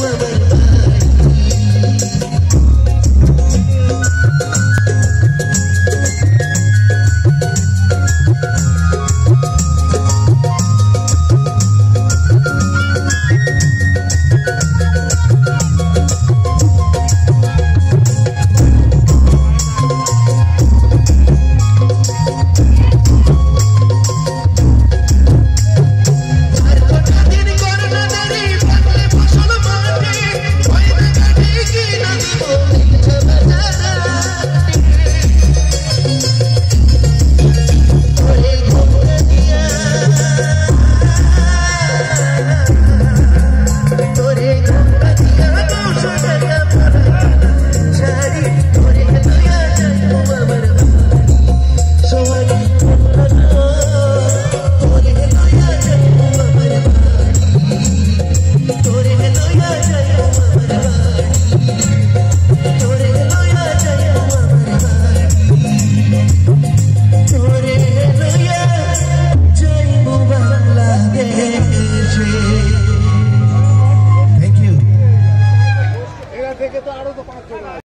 were with us. तो आड़ो तो पाँच